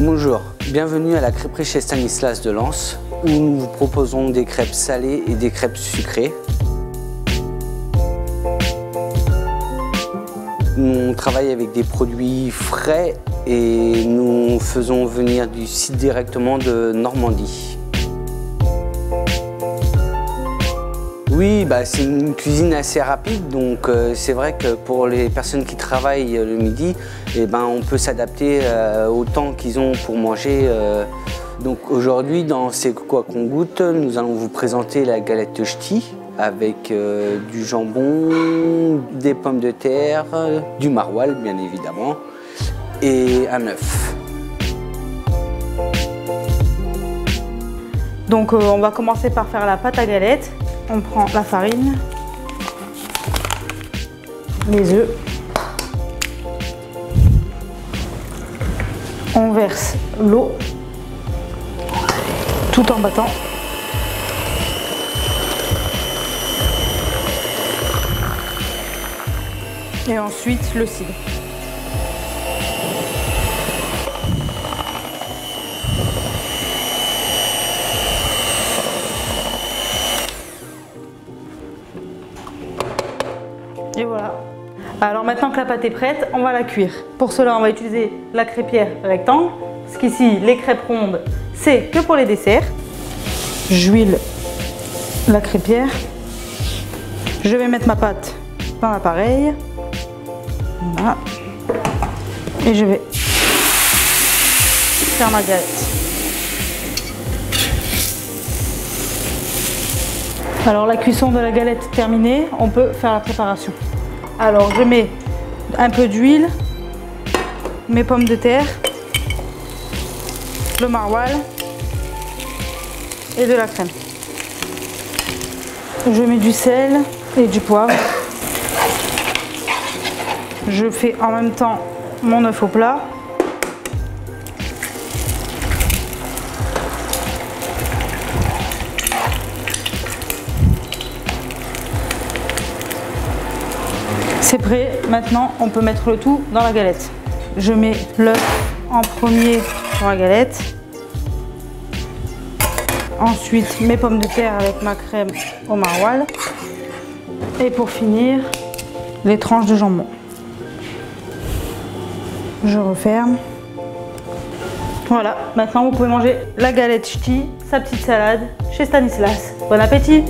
Bonjour, bienvenue à la crêperie chez Stanislas de Lens où nous vous proposons des crêpes salées et des crêpes sucrées. On travaille avec des produits frais et nous faisons venir du site directement de Normandie. Oui, bah, c'est une cuisine assez rapide, donc euh, c'est vrai que pour les personnes qui travaillent le midi, eh ben, on peut s'adapter euh, au temps qu'ils ont pour manger. Euh. Donc aujourd'hui, dans C'est quoi qu'on goûte, nous allons vous présenter la galette ch'ti avec du jambon, des pommes de terre, du maroilles bien évidemment, et un œuf. Donc on va commencer par faire la pâte à galette. On prend la farine, les œufs, on verse l'eau tout en battant. Et ensuite le cidre. Et voilà. Alors maintenant que la pâte est prête, on va la cuire. Pour cela, on va utiliser la crêpière rectangle. Parce qu'ici, les crêpes rondes, c'est que pour les desserts. J'huile la crêpière. Je vais mettre ma pâte dans l'appareil. Voilà. Et je vais faire ma galette. Alors la cuisson de la galette terminée, on peut faire la préparation. Alors je mets un peu d'huile, mes pommes de terre, le maroilles et de la crème. Je mets du sel et du poivre. Je fais en même temps mon œuf au plat. Prêt, maintenant on peut mettre le tout dans la galette. Je mets l'œuf en premier dans la galette. Ensuite mes pommes de terre avec ma crème au maroilles. Et pour finir, les tranches de jambon. Je referme. Voilà, maintenant vous pouvez manger la galette ch'ti, sa petite salade chez Stanislas. Bon appétit